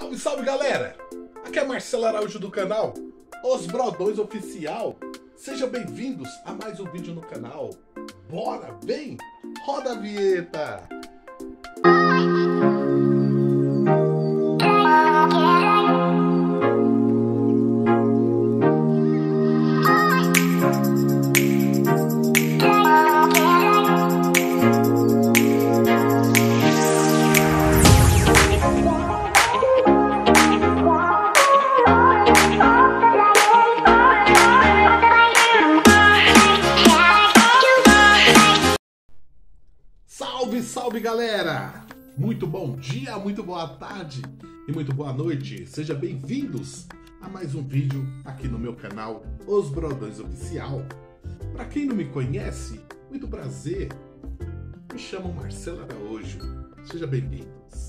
Salve, salve galera! Aqui é Marcelo Araújo do canal Os Brodões Oficial. Sejam bem-vindos a mais um vídeo no canal. Bora, vem! Roda a vinheta! Salve, galera! Muito bom dia, muito boa tarde e muito boa noite. Sejam bem-vindos a mais um vídeo aqui no meu canal Os Brodões Oficial. Para quem não me conhece, muito prazer. Me chamo Marcelo Araújo. Seja bem-vindos.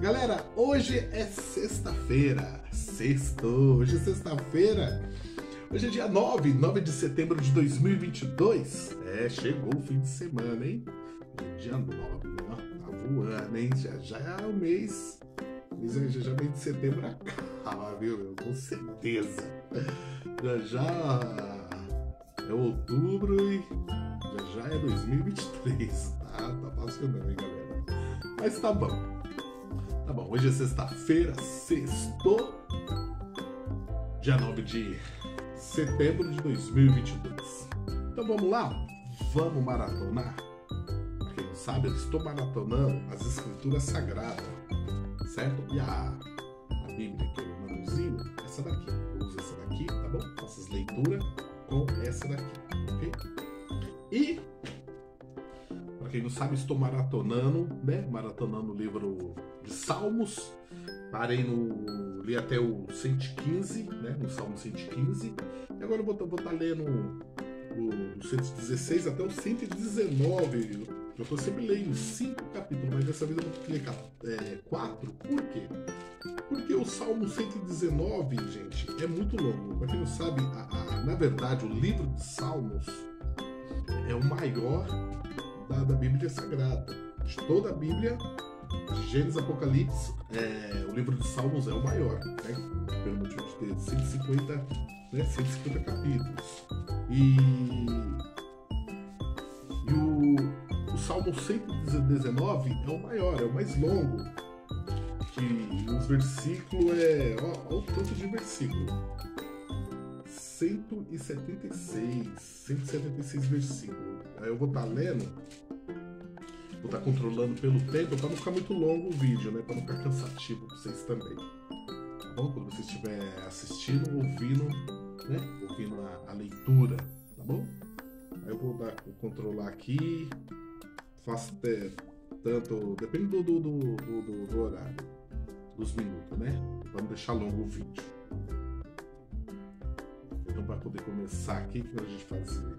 Galera, hoje é sexta-feira. Sexto, hoje é sexta-feira. Hoje é dia 9, 9 de setembro de 2022. É, chegou o fim de semana, hein? Dia 9, tá voando, hein? Já já é o mês. é- já já mês de setembro acaba, viu? meu? Com certeza. Já já é outubro e já já é 2023. Tá, tá não, hein, galera? Mas tá bom. Tá bom, hoje é sexta-feira, sexto, dia 9 de setembro de 2022. Então vamos lá? Vamos maratonar? Sabe, eu estou maratonando as escrituras sagradas, certo? E a, a Bíblia que eu manuseio, essa daqui. Eu uso essa daqui, tá bom? Faço as leituras com essa daqui, ok? E, pra quem não sabe, estou maratonando, né? Maratonando o livro de Salmos. Parei no. li até o 115, né? No Salmo 115. E agora eu vou estar lendo o, do 116 até o 119. Eu sempre lendo cinco capítulos, mas dessa vez eu vou ler é, quatro. Por quê? Porque o Salmo 119, gente, é muito longo. Pra quem não sabe, a- a- na verdade, o livro de Salmos é o maior da, da Bíblia Sagrada. De toda a Bíblia, de Gênesis Apocalipse, é, o livro de Salmos é o maior, né? pelo motivo de ter 150, né, 150 capítulos. E, Salmo 119 é o maior, é o mais longo. Que os versículos é. Ó o tanto de versículo. 176. 176 versículos. Aí eu vou estar lendo vou estar controlando pelo tempo para não ficar muito longo o vídeo, né? Para não ficar cansativo para vocês também. Tá bom? Quando você estiver assistindo, ouvindo, né? Ouvindo a, a leitura, tá bom? Aí eu vou, dar, vou controlar aqui, faço até tanto. Depende do, do, do, do- do- horário, dos minutos, né? Vamos deixar longo o vídeo. Então, para poder começar aqui, o que a gente fazer?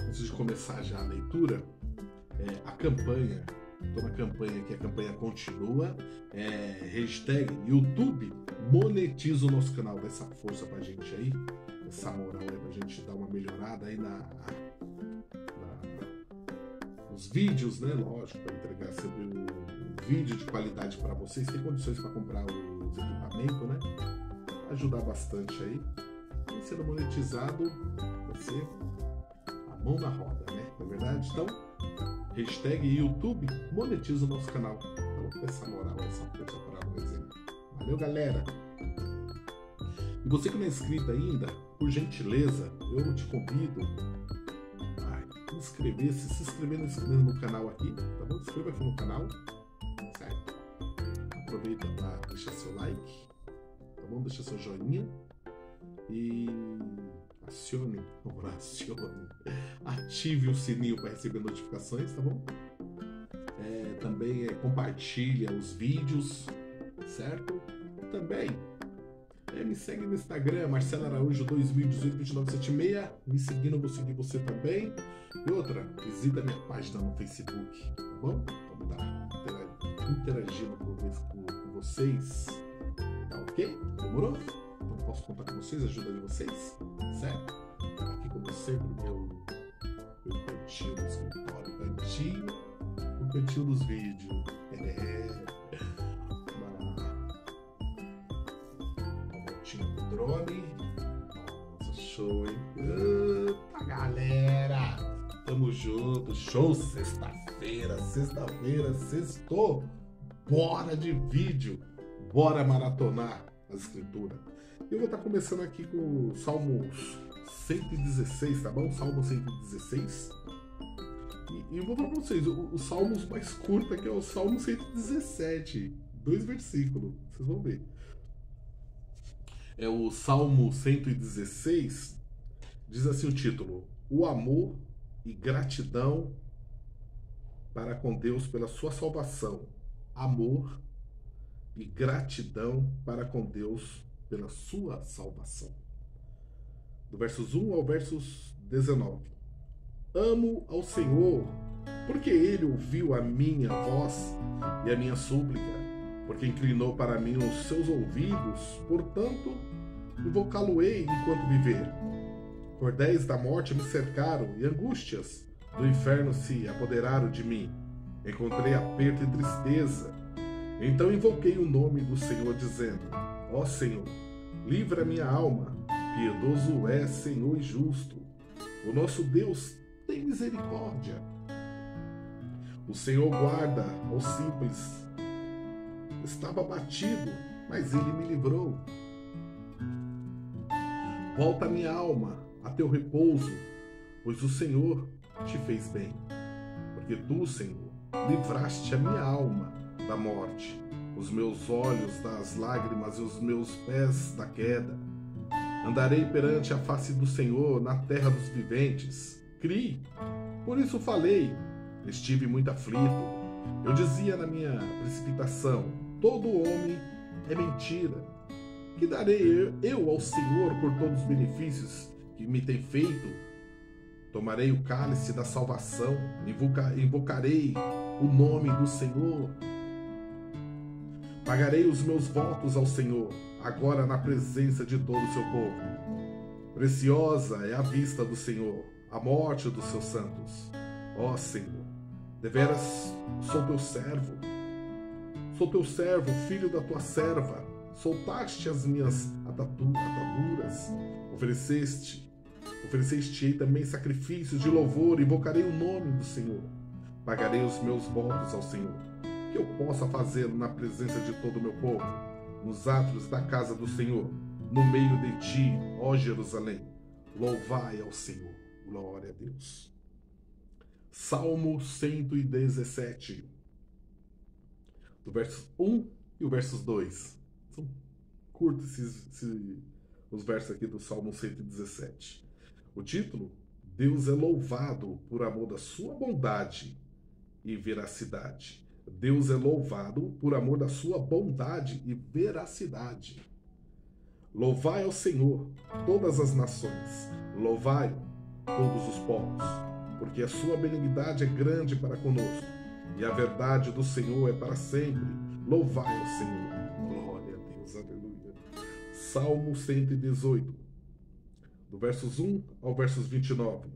antes de começar já a leitura, é, a campanha, estou na campanha aqui, a campanha continua, é, hashtag YouTube monetiza o nosso canal, dá essa força pra gente aí, essa moral aí pra gente dar uma melhorada aí na, nos vídeos, né? Lógico, para entregar sempre um, um vídeo de qualidade para vocês, tem condições para comprar os equipamentos, né? Ajudar bastante aí. E sendo monetizado, ser a mão na roda, né? Na verdade, então, hashtag YouTube monetiza o nosso canal. Então, essa moral, essa força para nós aí. Valeu, galera! E você que não é inscrito ainda, por gentileza, eu te convido a inscrever-se, se inscrever no, canal aqui, tá bom? Se inscreva aqui no canal, certo? Aproveita para deixar seu like, tá bom? Deixa seu joinha e acione, acione, ative o sininho para receber notificações, tá bom? É, também é, compartilha os vídeos, certo? Também é, me segue no Instagram, Marcelo Araújo 2018-2976. Me seguindo, eu vou seguir você também. E outra, visita minha página no Facebook, tá bom? Vamos dar intera- interagindo com, com, com vocês. Tá ok? Demorou? Então posso contar com vocês, ajuda de vocês, certo? Aqui como sempre, meu, meu cantinho do escritório, cantinho, o cantinho dos vídeos. Show sexta-feira, sexta-feira, sextou. Bora de vídeo, bora maratonar as escrituras. Eu vou estar começando aqui com o Salmos 116, tá bom? Salmo 116. E, e eu vou falar pra vocês, o, o Salmos mais curto aqui é o Salmo 117. Dois versículos, vocês vão ver. É o Salmo 116, diz assim o título: O amor e gratidão para com Deus pela sua salvação. Amor e gratidão para com Deus pela sua salvação. Do versos 1 ao versos 19. Amo ao Senhor, porque ele ouviu a minha voz e a minha súplica, porque inclinou para mim os seus ouvidos, portanto, invocá-lo-ei enquanto viver. Cordéis da morte me cercaram e angústias do inferno se apoderaram de mim. Encontrei aperto e tristeza. Então invoquei o nome do Senhor, dizendo: Ó Senhor, livra minha alma. Piedoso é, Senhor e justo. O nosso Deus tem misericórdia. O Senhor guarda aos simples. Estava batido, mas ele me livrou. Volta minha alma a teu repouso, pois o Senhor te fez bem. Porque tu, Senhor, livraste a minha alma da morte, os meus olhos das lágrimas e os meus pés da queda. Andarei perante a face do Senhor na terra dos viventes. Crie, por isso falei, estive muito aflito. Eu dizia na minha precipitação: todo homem é mentira que darei eu ao Senhor por todos os benefícios que me tem feito? Tomarei o cálice da salvação, invocarei o nome do Senhor. Pagarei os meus votos ao Senhor, agora na presença de todo o seu povo. Preciosa é a vista do Senhor, a morte dos seus santos. Ó Senhor, deveras sou teu servo, sou teu servo, filho da tua serva soltaste as minhas ataduras, ofereceste, ofereceste também sacrifícios de louvor, invocarei o nome do Senhor, pagarei os meus votos ao Senhor, que eu possa fazê-lo na presença de todo o meu povo, nos átrios da casa do Senhor, no meio de ti, ó Jerusalém, louvai ao Senhor, glória a Deus. Salmo 117, do verso 1 e o verso 2 curto esses, esses, os versos aqui do Salmo 117. O título: Deus é louvado por amor da sua bondade e veracidade. Deus é louvado por amor da sua bondade e veracidade. Louvai ao Senhor todas as nações, louvai todos os povos, porque a sua benignidade é grande para conosco, e a verdade do Senhor é para sempre. Louvai ao Senhor. Salmo 118, do versos 1 ao versos 29.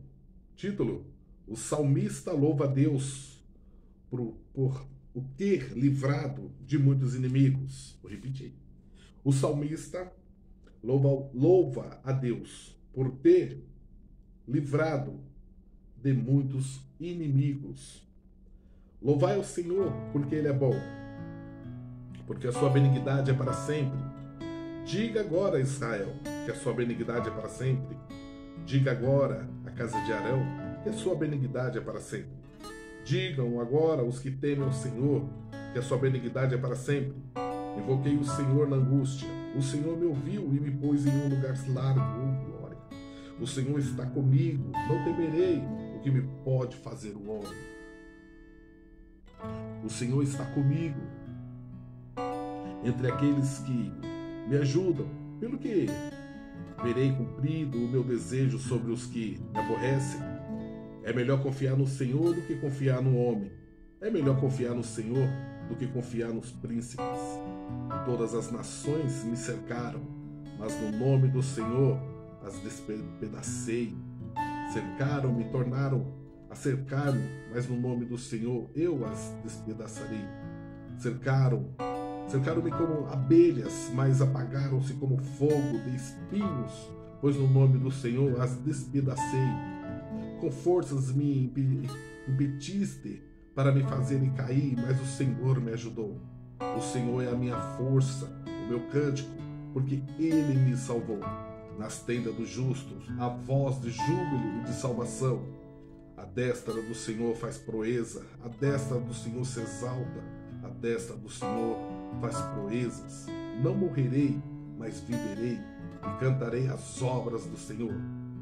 Título: O salmista louva a Deus por, por o ter livrado de muitos inimigos. Vou repetir. O salmista louva, louva a Deus por ter livrado de muitos inimigos. Louvai ao Senhor, porque Ele é bom, porque a sua benignidade é para sempre Diga agora, Israel, que a sua benignidade é para sempre. Diga agora, a casa de Arão, que a sua benignidade é para sempre. Digam agora os que temem o Senhor, que a sua benignidade é para sempre. Invoquei o Senhor na angústia. O Senhor me ouviu e me pôs em um lugar largo, oh glória. O Senhor está comigo, não temerei o que me pode fazer o homem. O Senhor está comigo. Entre aqueles que me ajudam, pelo que verei cumprido o meu desejo sobre os que me aborrecem. É melhor confiar no Senhor do que confiar no homem. É melhor confiar no Senhor do que confiar nos príncipes. Todas as nações me cercaram, mas no nome do Senhor as despedacei. Cercaram-me, tornaram a cercar-me, mas no nome do Senhor eu as despedaçarei. Cercaram Cercaram-me como abelhas, mas apagaram-se como fogo de espinhos, pois no nome do Senhor as despedacei. Com forças me impetiste para me fazerem cair, mas o Senhor me ajudou. O Senhor é a minha força, o meu cântico, porque Ele me salvou. Nas tendas dos justos, a voz de júbilo e de salvação. A destra do Senhor faz proeza, a destra do Senhor se exalta, a destra do Senhor faz proezas. Não morrerei, mas viverei e cantarei as obras do Senhor.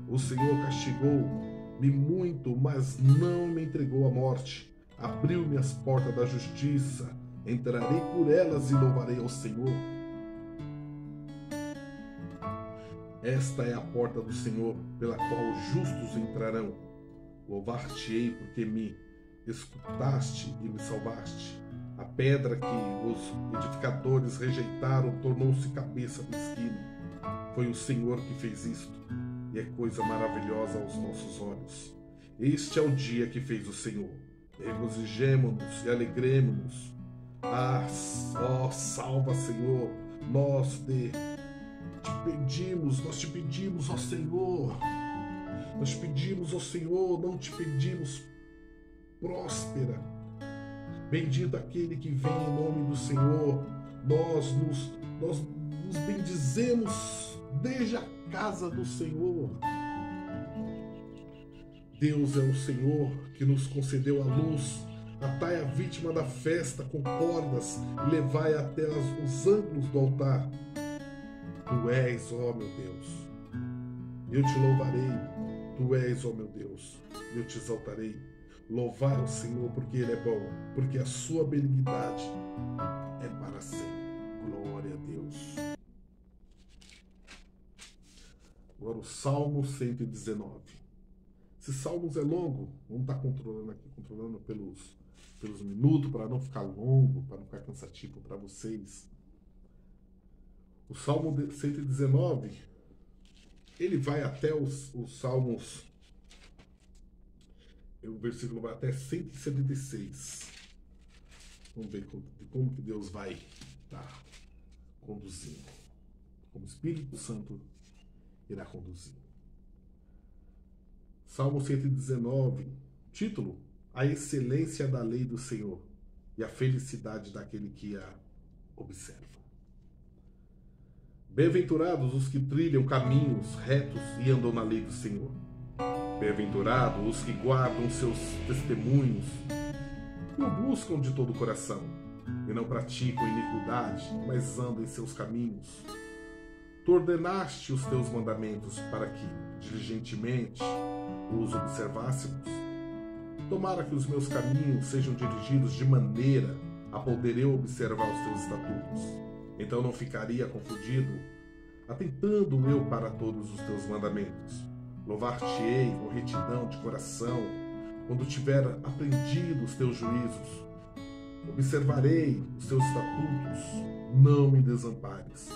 O Senhor castigou-me muito, mas não me entregou à morte. Abriu-me as portas da justiça, entrarei por elas e louvarei ao Senhor. Esta é a porta do Senhor, pela qual os justos entrarão. Louvar-te-ei, porque me escutaste e me salvaste. A pedra que os edificadores rejeitaram tornou-se cabeça do esquino. Foi o Senhor que fez isto, e é coisa maravilhosa aos nossos olhos. Este é o dia que fez o Senhor. Regozijemo-nos e alegremos-nos. Ah, ó, salva, Senhor, nós de te pedimos, nós te pedimos, ó Senhor. Nós pedimos ao Senhor, não te pedimos próspera. Bendito aquele que vem em nome do Senhor. Nós nos, nós nos bendizemos desde a casa do Senhor. Deus é o Senhor que nos concedeu a luz. Atai a vítima da festa com cordas e levai até os ângulos do altar. Tu és, ó meu Deus. Eu te louvarei. Tu és, ó meu Deus. Eu te exaltarei. Louvar ao Senhor porque Ele é bom, porque a sua benignidade é para sempre. Glória a Deus. Agora o Salmo 119. Esse Salmos é longo, vamos estar controlando aqui, controlando pelos, pelos minutos, para não ficar longo, para não ficar cansativo para vocês. O Salmo 119, ele vai até os, os Salmos, o versículo vai até 176. Vamos ver como, como que Deus vai estar tá conduzindo. Como o Espírito Santo irá conduzir. Salmo 119, título: A excelência da lei do Senhor e a felicidade daquele que a observa. Bem-aventurados os que trilham caminhos retos e andam na lei do Senhor. Bem-aventurados os que guardam seus testemunhos e o buscam de todo o coração, e não praticam iniquidade, mas andam em seus caminhos. Tu ordenaste os teus mandamentos para que, diligentemente, os observássemos. Tomara que os meus caminhos sejam dirigidos de maneira a poder eu observar os teus estatutos então não ficaria confundido, atentando eu para todos os teus mandamentos. Louvar-te-ei com retidão de coração, quando tiver aprendido os teus juízos. Observarei os teus estatutos, não me desampares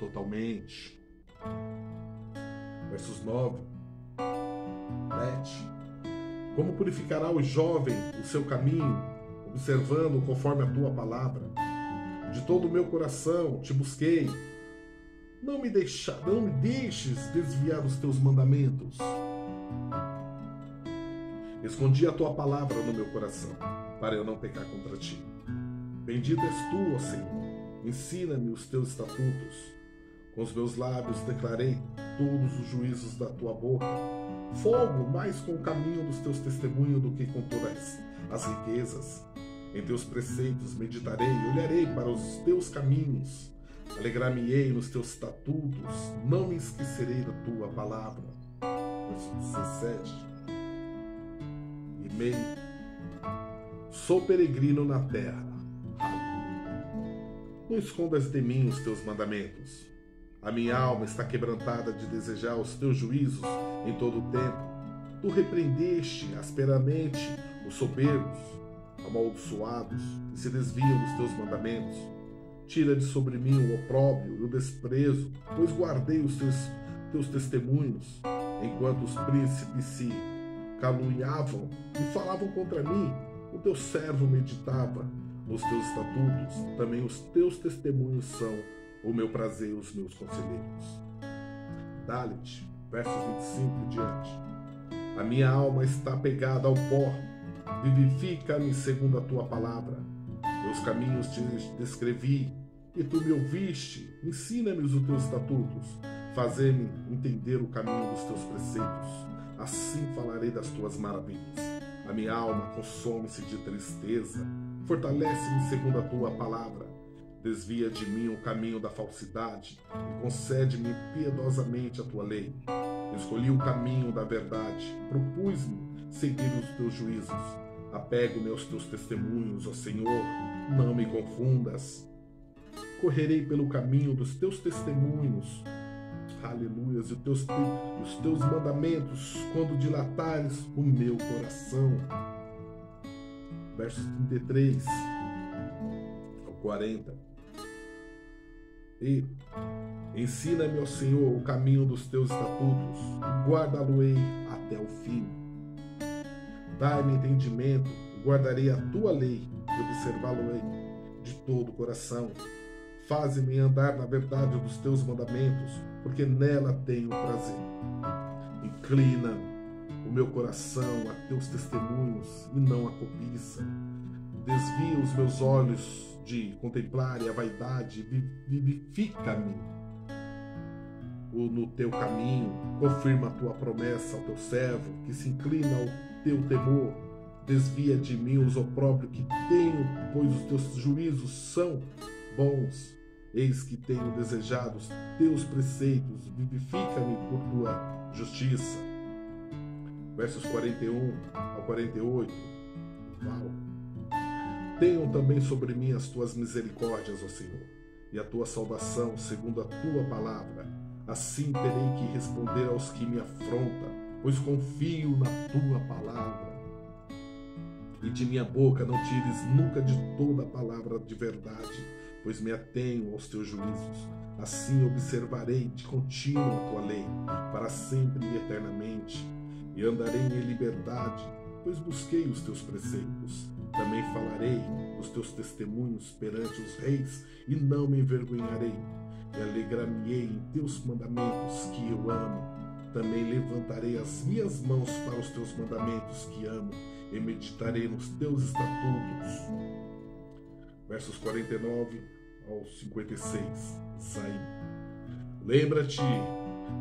totalmente. Versos 9, 7. Como purificará o jovem o seu caminho, observando conforme a tua palavra? de todo o meu coração te busquei. Não me deixa, não me deixes desviar dos teus mandamentos. Escondi a tua palavra no meu coração, para eu não pecar contra ti. Bendito és tu, ó Senhor. Ensina-me os teus estatutos. Com os meus lábios declarei todos os juízos da tua boca. Fogo mais com o caminho dos teus testemunhos do que com todas as riquezas. Em teus preceitos meditarei, olharei para os teus caminhos, alegrar-me-ei nos teus estatutos, não me esquecerei da tua palavra. Verso 17. E meio. Sou peregrino na terra. Não escondas de mim os teus mandamentos. A minha alma está quebrantada de desejar os teus juízos em todo o tempo. Tu repreendeste asperamente os soberbos amaldiçoados que se desviam dos teus mandamentos. Tira de sobre mim o opróbrio e o desprezo, pois guardei os teus, teus testemunhos, enquanto os príncipes se caluniavam e falavam contra mim. O teu servo meditava, nos teus estatutos, também os teus testemunhos são o meu prazer e os meus conselheiros. Dalit, versos 25 e diante. A minha alma está pegada ao pó, vivifica-me segundo a tua palavra. Meus caminhos te descrevi, e tu me ouviste. Ensina-me os teus estatutos, fazei-me entender o caminho dos teus preceitos. Assim falarei das tuas maravilhas. A minha alma consome-se de tristeza, fortalece-me segundo a tua palavra. Desvia de mim o caminho da falsidade e concede-me piedosamente a tua lei. Escolhi o caminho da verdade, propus-me seguir os teus juízos. Apego-me aos teus testemunhos, ó Senhor, não me confundas. Correrei pelo caminho dos teus testemunhos. Aleluias, e os teus, os teus mandamentos, quando dilatares o meu coração. Versos 33 ao 40. E ensina-me, ó Senhor, o caminho dos teus estatutos, guarda-lo-ei até o fim. Dai-me entendimento, guardarei a tua lei e observá-lo-ei de todo o coração. Faze-me andar na verdade dos teus mandamentos, porque nela tenho prazer. Inclina o meu coração a teus testemunhos e não a cobiça. Desvia os meus olhos de contemplar a vaidade, vivifica-me no teu caminho, confirma a tua promessa ao teu servo, que se inclina ao teu temor, desvia de mim os opróbrios que tenho, pois os teus juízos são bons. Eis que tenho desejado os teus preceitos, vivifica-me por tua justiça. Versos 41 ao 48. Uau. Tenham também sobre mim as tuas misericórdias, ó Senhor, e a tua salvação, segundo a tua palavra. Assim terei que responder aos que me afrontam, pois confio na tua palavra. E de minha boca não tires nunca de toda palavra de verdade, pois me atenho aos teus juízos. Assim observarei de contínuo a tua lei, para sempre e eternamente, e andarei em liberdade, pois busquei os teus preceitos. Também falarei os teus testemunhos perante os reis e não me envergonharei. E alegrar-me-ei em teus mandamentos que eu amo. Também levantarei as minhas mãos para os teus mandamentos que amo e meditarei nos teus estatutos. Versos 49 ao 56. Saí. Lembra-te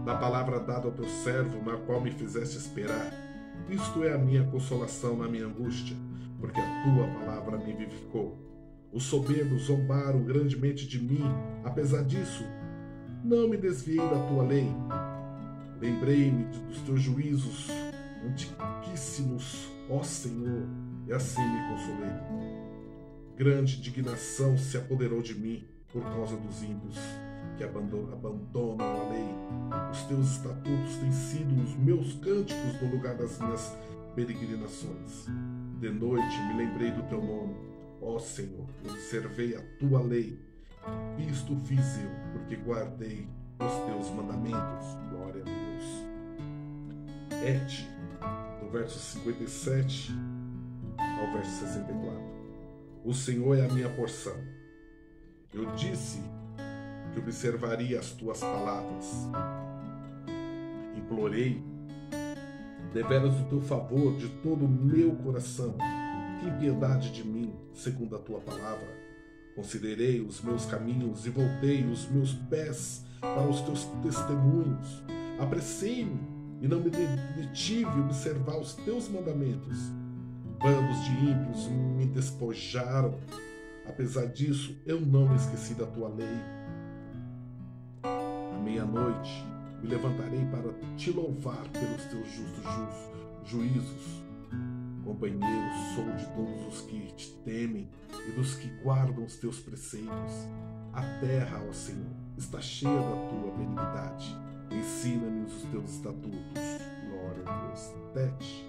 da palavra dada ao teu servo, na qual me fizeste esperar. Isto é a minha consolação na minha angústia porque a tua palavra me vivificou. Os soberbos zombaram grandemente de mim, apesar disso, não me desviei da tua lei. Lembrei-me dos teus juízos antiquíssimos, ó Senhor, e assim me consolei. Grande indignação se apoderou de mim por causa dos ímpios que abandonam a lei. Os teus estatutos têm sido os meus cânticos no lugar das minhas peregrinações. De noite me lembrei do teu nome. Ó Senhor, observei a tua lei. Isto fiz eu, porque guardei os teus mandamentos. Glória a Deus. Et, do verso 57 ao verso 64. O Senhor é a minha porção. Eu disse que observaria as tuas palavras. Implorei deveras o teu favor de todo o meu coração. Tem piedade de mim, segundo a tua palavra. Considerei os meus caminhos e voltei os meus pés para os teus testemunhos. Apressei-me e não me detive observar os teus mandamentos. Bandos de ímpios me despojaram. Apesar disso, eu não me esqueci da tua lei. À meia-noite, me levantarei para te louvar pelos teus justos ju juízos. Companheiro, sou de todos os que te temem e dos que guardam os teus preceitos. A terra, ó Senhor, está cheia da tua benignidade. Ensina-me os teus estatutos. Glória a Deus. Tete,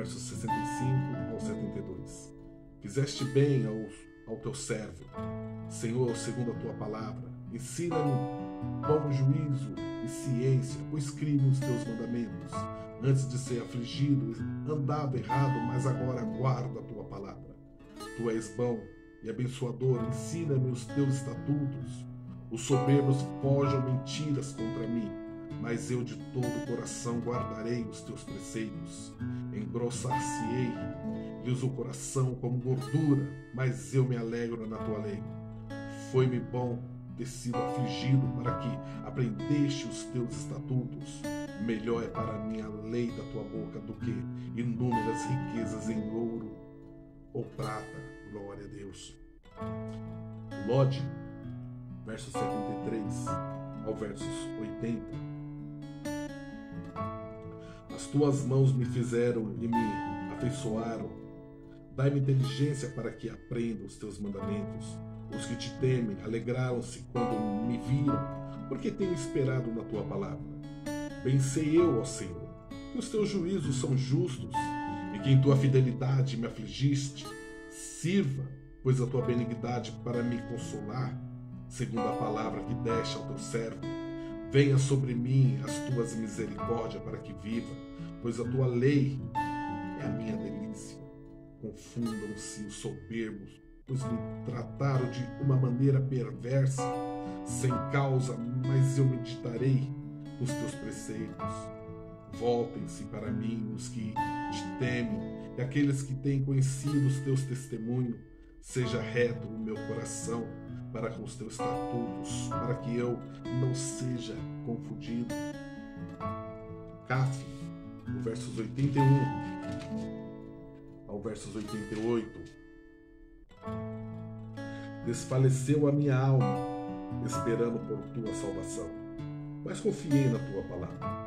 do verso 65 ao 72. Fizeste bem ao, ao teu servo, Senhor, segundo a tua palavra. Ensina-me bom juízo e ciência, pois criei nos teus mandamentos. Antes de ser afligido, andava errado, mas agora guardo a tua palavra. tu és bom e abençoador, ensina-me os teus estatutos. Os soberbos forjam mentiras contra mim, mas eu de todo o coração guardarei os teus preceitos. Engrossar-se-ei-lhes o coração como gordura, mas eu me alegro na tua lei. Foi-me bom ter sido afligido para que aprendeste os teus estatutos. Melhor é para mim a lei da tua boca do que inúmeras riquezas em ouro ou prata. Glória a Deus. Lode, versos 73 ao versos 80. As tuas mãos me fizeram e me afeiçoaram. Dai-me inteligência para que aprenda os teus mandamentos. Os que te temem alegraram-se quando me viram, porque tenho esperado na tua palavra. Bem sei eu, ó Senhor, que os teus juízos são justos e que em tua fidelidade me afligiste. Sirva, pois, a tua benignidade para me consolar, segundo a palavra que deste ao teu servo. Venha sobre mim as tuas misericórdias para que viva, pois a tua lei é a minha delícia. Confundam-se os soberbos pois me trataram de uma maneira perversa, sem causa, mas eu meditarei nos teus preceitos. Voltem-se para mim os que te temem, e aqueles que têm conhecido os teus testemunhos. Seja reto o meu coração para com os teus estatutos, para que eu não seja confundido. Caf, versos 81 ao versos 88. Desfaleceu a minha alma, esperando por tua salvação. Mas confiei na tua palavra.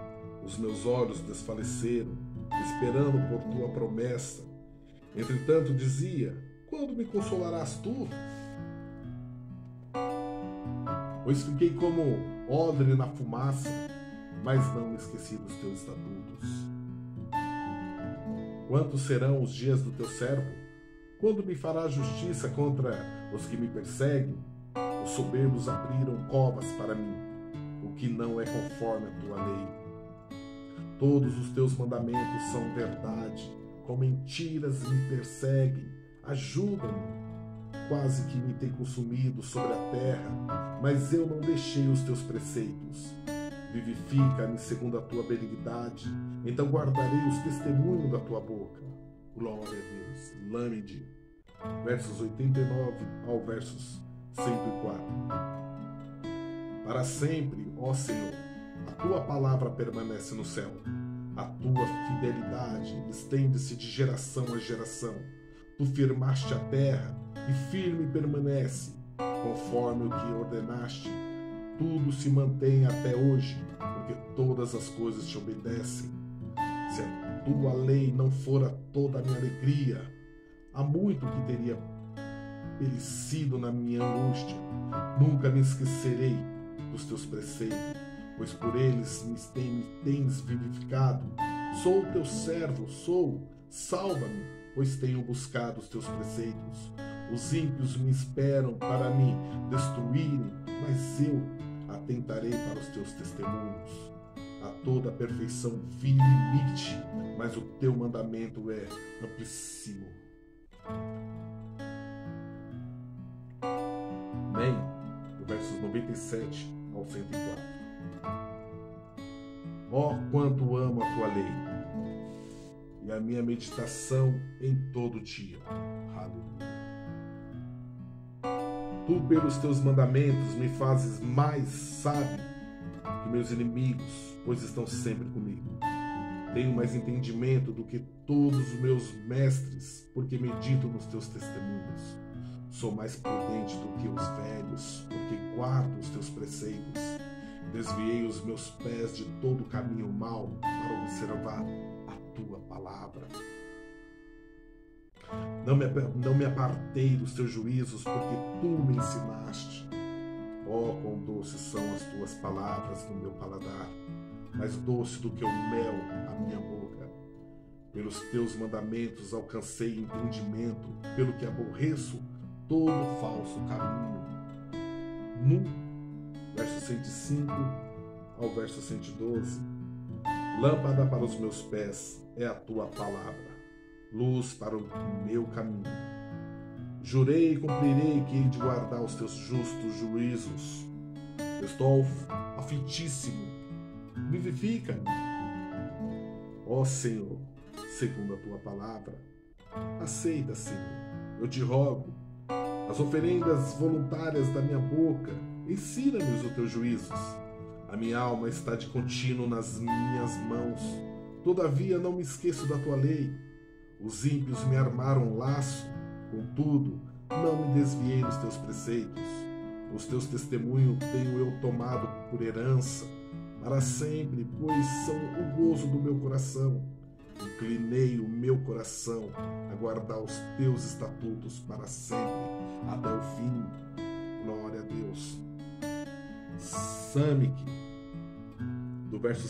Os meus olhos desfaleceram, esperando por tua promessa. Entretanto, dizia: Quando me consolarás tu? Pois fiquei como odre na fumaça, mas não me esqueci dos teus estatutos. Quantos serão os dias do teu servo? Quando me fará justiça contra os que me perseguem? Os soberbos abriram covas para mim, o que não é conforme a tua lei. Todos os teus mandamentos são verdade, com mentiras me perseguem. Ajuda-me. Quase que me tem consumido sobre a terra, mas eu não deixei os teus preceitos. Vivifica-me segundo a tua benignidade, então guardarei os testemunhos da tua boca. Glória a Deus. Lâmide, versos 89 ao versos 104. Para sempre, ó Senhor, a tua palavra permanece no céu. A tua fidelidade estende-se de geração a geração. Tu firmaste a terra e firme permanece, conforme o que ordenaste. Tudo se mantém até hoje, porque todas as coisas te obedecem. Se a tua lei não fora toda a minha alegria, há muito que teria perecido na minha angústia. Nunca me esquecerei dos teus preceitos, pois por eles me tens vivificado. Sou teu servo, sou, salva-me, pois tenho buscado os teus preceitos. Os ímpios me esperam para me destruírem, mas eu atentarei para os teus testemunhos. A toda a perfeição vi limite, mas o teu mandamento é amplíssimo. Amém? Do versos 97 ao 104. Ó, oh, quanto amo a tua lei e a minha meditação em todo dia. Aleluia. Tu, pelos teus mandamentos, me fazes mais sábio que meus inimigos, pois estão sempre comigo. Tenho mais entendimento do que todos os meus mestres, porque medito nos teus testemunhos. Sou mais prudente do que os velhos, porque guardo os teus preceitos. Desviei os meus pés de todo caminho mau para observar tua palavra. Não me, não me apartei dos teus juízos, porque tu me ensinaste. Oh, quão doces são as tuas palavras no meu paladar, mais doce do que o mel a minha boca. Pelos teus mandamentos alcancei entendimento, pelo que aborreço todo falso caminho. No verso 105 ao verso 112. Lâmpada para os meus pés é a tua palavra, luz para o meu caminho. Jurei e cumprirei que hei de guardar os teus justos juízos. Estou aflitíssimo. Vivifica-me. Ó Senhor, segundo a tua palavra, aceita, Senhor, eu te rogo, as oferendas voluntárias da minha boca, ensina-me os teus juízos. A minha alma está de contínuo nas minhas mãos, todavia não me esqueço da tua lei. Os ímpios me armaram um laço, contudo, não me desviei dos teus preceitos. Os teus testemunhos tenho eu tomado por herança, para sempre, pois são o gozo do meu coração. Inclinei o meu coração a guardar os teus estatutos para sempre, até o fim. Glória a Deus. Samic, do verso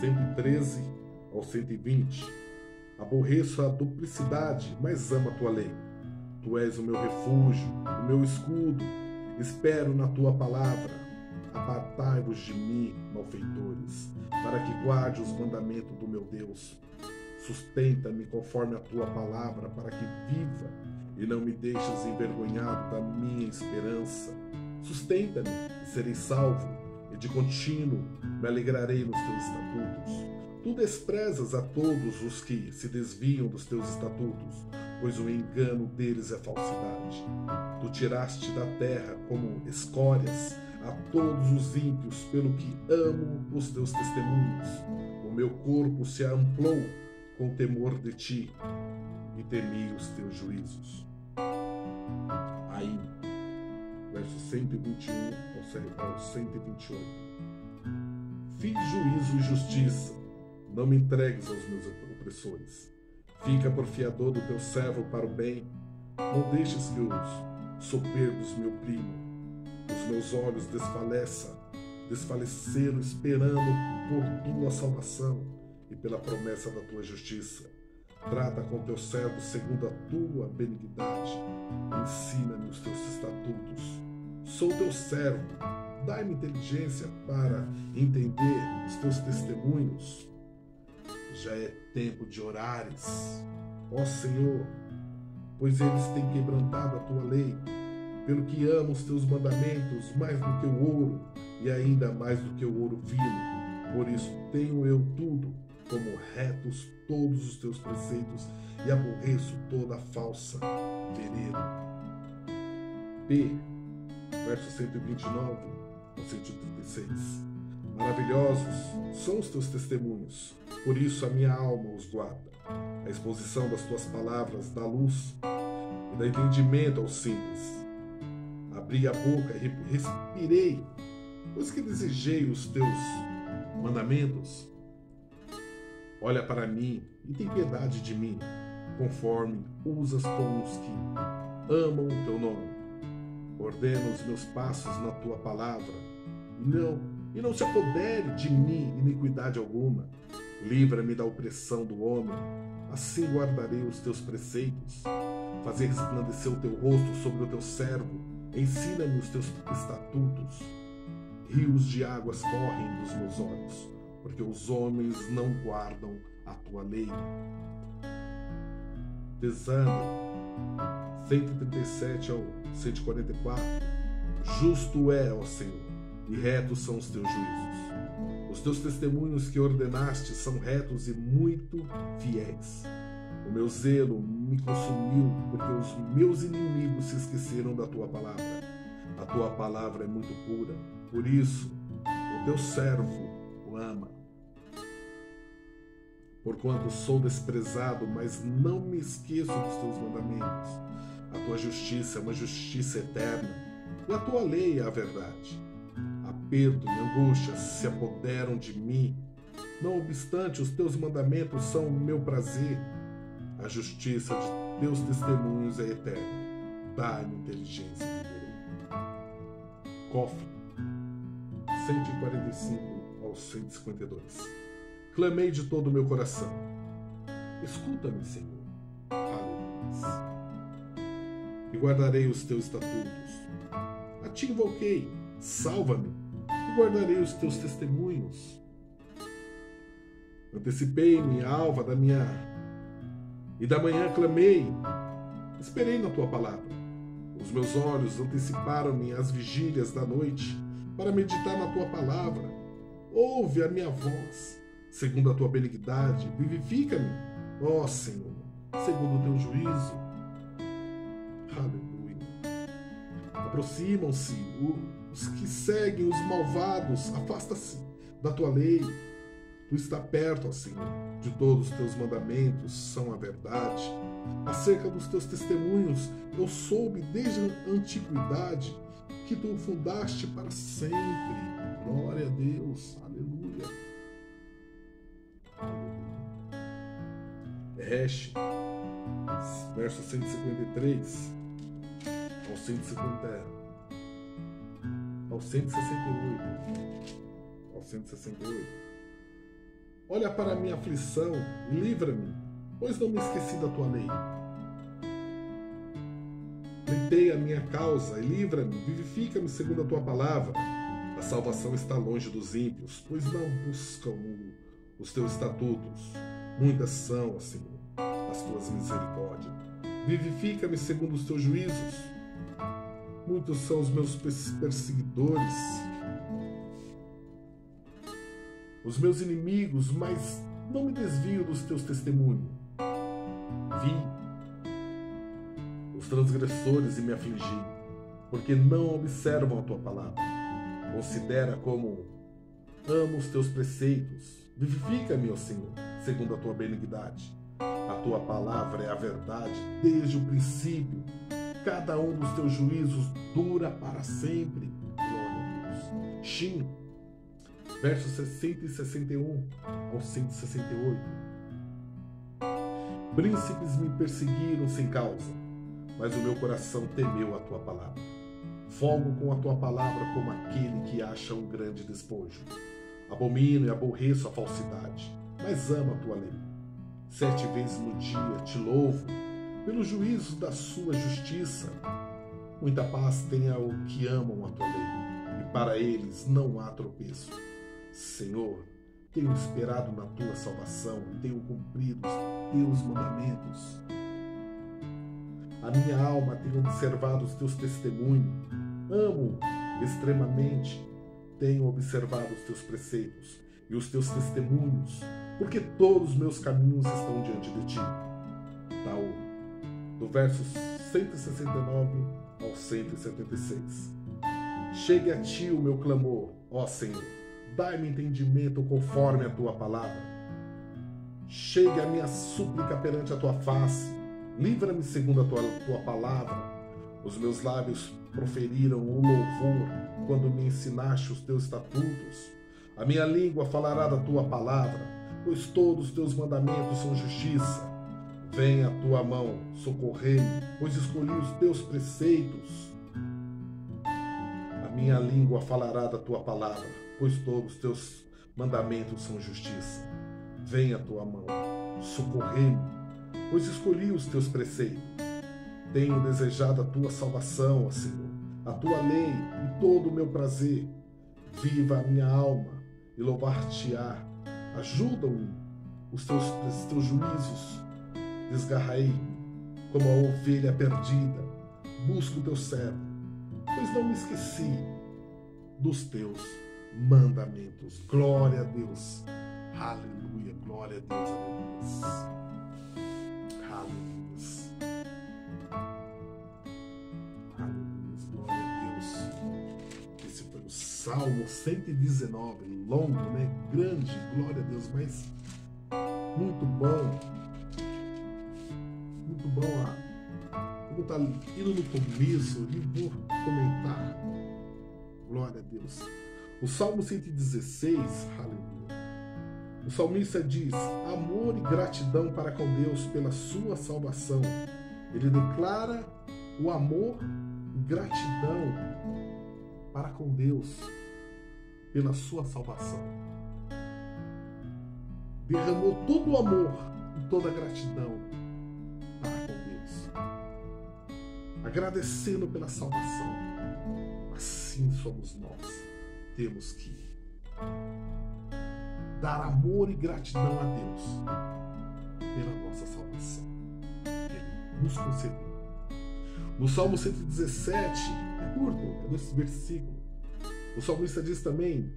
113 ao 120. Aborreço a duplicidade, mas amo a tua lei. Tu és o meu refúgio, o meu escudo. Espero na tua palavra. Apartai-vos de mim, malfeitores, para que guarde os mandamentos do meu Deus. Sustenta-me conforme a tua palavra, para que viva e não me deixes envergonhado da minha esperança. Sustenta-me e serei salvo, e de contínuo me alegrarei nos teus estatutos. Tu desprezas a todos os que se desviam dos teus estatutos, pois o engano deles é falsidade. Tu tiraste da terra como escórias a todos os ímpios, pelo que amo os teus testemunhos. O meu corpo se amplou com temor de ti e temi os teus juízos. Aí, verso 121 ao 128. Fiz juízo e justiça, não me entregues aos meus opressores. Fica por fiador do teu servo para o bem, não deixes que os soberbos me oprimam. Os meus olhos desfaleçam, desfaleceram esperando por tua salvação e pela promessa da tua justiça. Trata com teu servo segundo a tua benignidade. Ensina-me os teus estatutos. Sou teu servo. Dai-me inteligência para entender os teus testemunhos. Já é tempo de orares, ó Senhor, pois eles têm quebrantado a tua lei. Pelo que amo os teus mandamentos mais do que o ouro e ainda mais do que o ouro fino. Por isso tenho eu tudo como retos todos os teus preceitos e aborreço toda falsa vereda. P, verso 129 ao 136. Maravilhosos são os teus testemunhos, por isso a minha alma os guarda. A exposição das tuas palavras dá luz e dá entendimento aos simples. Abri a boca e respirei, pois que desejei os teus mandamentos Olha para mim e tem piedade de mim, conforme usas com os que amam o teu nome. Ordena os meus passos na tua palavra, e não, e não se apodere de mim iniquidade alguma. Livra-me da opressão do homem, assim guardarei os teus preceitos. Fazer resplandecer o teu rosto sobre o teu servo, ensina-me os teus estatutos. Rios de águas correm dos meus olhos porque os homens não guardam a tua lei. Desânimo. 137 ao 144. Justo é, ó Senhor, e retos são os teus juízos. Os teus testemunhos que ordenaste são retos e muito fiéis. O meu zelo me consumiu, porque os meus inimigos se esqueceram da tua palavra. A tua palavra é muito pura, por isso o teu servo o ama porquanto sou desprezado, mas não me esqueço dos teus mandamentos. A tua justiça é uma justiça eterna, e a tua lei é a verdade. Aperto e angústia se apoderam de mim. Não obstante, os teus mandamentos são o meu prazer. A justiça de teus testemunhos é eterna. Dá-me inteligência e viverei. Cofre 145 ao 152 clamei de todo o meu coração. Escuta-me, Senhor. Aleluia. E guardarei os teus estatutos. A ti invoquei, salva-me, guardarei os teus testemunhos. Antecipei-me, alva da minha. E da manhã clamei, esperei na tua palavra. Os meus olhos anteciparam-me às vigílias da noite para meditar na tua palavra. Ouve a minha voz, segundo a tua benignidade, vivifica-me, ó Senhor, segundo o teu juízo. Aleluia. Aproximam-se os que seguem os malvados, afasta-se da tua lei. Tu está perto, ó Senhor, de todos os teus mandamentos são a verdade. Acerca dos teus testemunhos, eu soube desde a antiguidade que tu fundaste para sempre. Glória a Deus, aleluia. Resh, verso 153 ao 150 ao 168 ao 168 Olha para a minha aflição e livra-me, pois não me esqueci da tua lei. Pleiteia a minha causa e livra-me, vivifica-me segundo a tua palavra. A salvação está longe dos ímpios, pois não buscam os teus estatutos. Muitas são, Senhor, as tuas misericórdias. Vivifica-me segundo os teus juízos. Muitos são os meus perseguidores os meus inimigos, mas não me desvio dos teus testemunhos. Vi os transgressores e me afligi, porque não observam a tua palavra. Considera como amo os teus preceitos. Vivifica-me, ó Senhor, segundo a tua benignidade. A tua palavra é a verdade desde o princípio. Cada um dos teus juízos dura para sempre. Glória a Deus. Shin versos 60 e 61 ao 168. Príncipes me perseguiram sem causa, mas o meu coração temeu a tua palavra. Folgo com a tua palavra como aquele que acha um grande despojo. Abomino e aborreço a falsidade, mas amo a tua lei. Sete vezes no dia te louvo pelos juízos da sua justiça. Muita paz tenha o que amam a tua lei, e para eles não há tropeço. Senhor, tenho esperado na tua salvação tenho cumprido os teus mandamentos. A minha alma tem observado os teus testemunhos. Amo extremamente. Tenho observado os teus preceitos e os teus testemunhos, porque todos os meus caminhos estão diante de ti. Taú, do verso 169 ao 176. Chegue a ti o meu clamor, ó Senhor dai-me entendimento conforme a tua palavra. Chegue a minha súplica perante a tua face, livra-me segundo a tua, tua palavra. Os meus lábios proferiram o louvor quando me ensinaste os teus estatutos. A minha língua falará da tua palavra, pois todos os teus mandamentos são justiça. Venha a tua mão, socorrei-me, pois escolhi os teus preceitos. A minha língua falará da tua palavra pois todos os teus mandamentos são justiça. Venha a tua mão, socorrei-me, pois escolhi os teus preceitos. Tenho desejado a tua salvação, ó Senhor, a tua lei e todo o meu prazer. Viva a minha alma e louvar-te-á. Ajuda-me os teus, os teus juízos. Desgarrei-me como a ovelha perdida. Busco o teu servo, pois não me esqueci dos teus mandamentos. Glória a Deus. Aleluia. Glória a Deus. Aleluia. Aleluia. Glória a Deus. Esse foi o Salmo 119. Longo, né? Grande. Glória a Deus. Mas muito bom. Muito bom. Ah, vou estar indo no começo e vou comentar. Glória a Deus. O Salmo 116, aleluia. O salmista diz: amor e gratidão para com Deus pela sua salvação. Ele declara o amor e gratidão para com Deus pela sua salvação. Derramou todo o amor e toda a gratidão agradecendo pela salvação. Assim somos nós temos que dar amor e gratidão a Deus pela nossa salvação. Ele nos concedeu. No Salmo 117, é curto, é dois versículos. O salmista diz também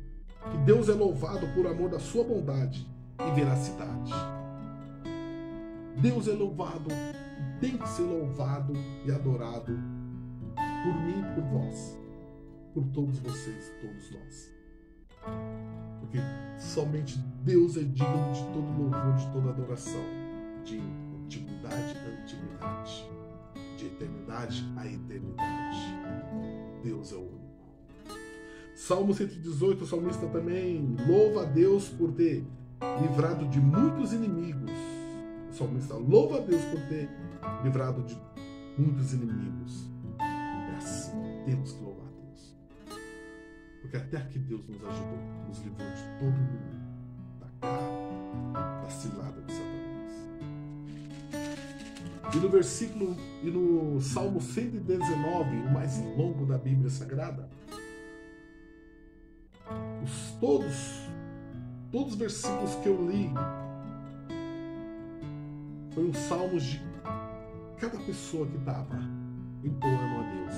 que Deus é louvado por amor da sua bondade e veracidade. Deus é louvado, tem que ser louvado e adorado por mim e por vós, por todos vocês, todos nós. Porque somente Deus é digno de todo louvor, de toda adoração, de antiguidade a antiguidade, de eternidade a eternidade. Deus é o único. Salmo 118, o salmista também louva a Deus por ter livrado de muitos inimigos. Salmista louva a Deus por ter livrado de muitos inimigos. É assim, temos que louvar a Deus. Porque até aqui Deus nos ajudou, nos livrou de todo mundo, da cara, da cilada de Satanás. E no versículo, e no Salmo 119, o mais longo da Bíblia Sagrada, os, todos, todos os versículos que eu li foram salmos de cada pessoa que estava entoando a Deus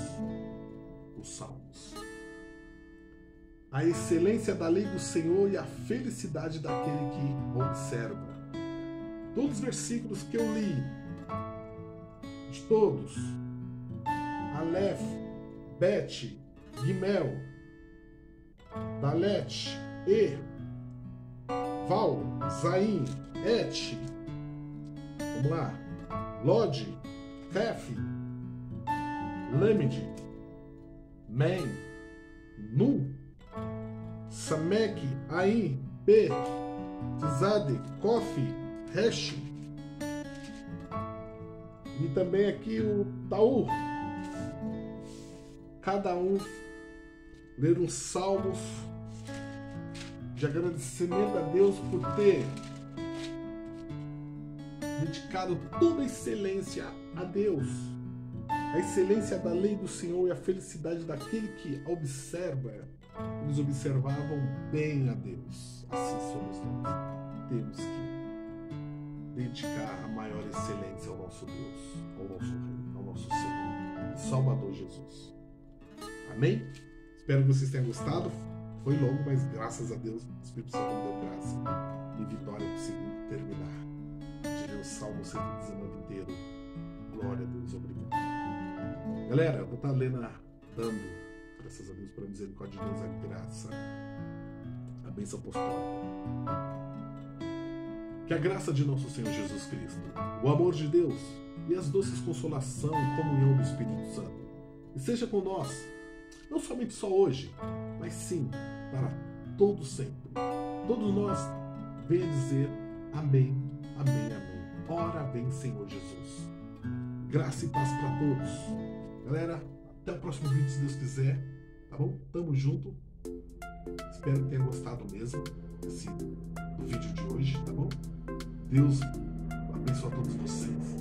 os salmos. A excelência da lei do Senhor e a felicidade daquele que observa. Todos os versículos que eu li, de todos, Aleph, Bet, Gimel, Dalet, E, Val, Zain, Et, vamos lá, Lod, Ref, Lamed, Men, Nu, Samek, Ain, P, Tzade, Kofi, Resh. E também aqui o Taú. Cada um ler uns salmos de agradecimento a Deus por ter dedicado toda a excelência a Deus, a excelência da lei do Senhor e a felicidade daquele que observa. Eles observavam bem a Deus. Assim somos nós. Temos que dedicar a maior excelência ao nosso Deus, ao nosso Rei, ao nosso Senhor Salvador Jesus. Amém? Espero que vocês tenham gostado. Foi longo, mas graças a Deus o Espírito Santo deu graça e vitória eu consegui terminar. O Salmo 119 inteiro. Glória a Deus, obrigado. Galera, eu vou estar lendo, dando, graças a Deus, para misericórdia de Deus, a graça, a bênção apostólica. Que a graça de nosso Senhor Jesus Cristo, o amor de Deus e as doces consolação e comunhão do Espírito Santo esteja com nós não somente só hoje, mas sim para todo sempre. Todos nós venha dizer amém, amém, amém. Ora vem, Senhor Jesus. Graça e paz para todos. Galera, até o próximo vídeo, se Deus quiser. Tá bom? Tamo junto. Espero que tenham gostado mesmo desse, do vídeo de hoje, tá bom? Deus abençoe a todos vocês.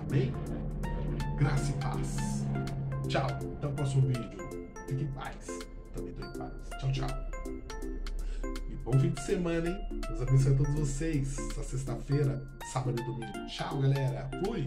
Amém? Graça e paz. Tchau. Até o próximo vídeo. Fique em paz. Também estou em paz. Tchau, tchau. E bom fim de semana, hein? Deus abençoe a todos vocês. Essa sexta-feira, sábado e domingo. Tchau, galera. Fui.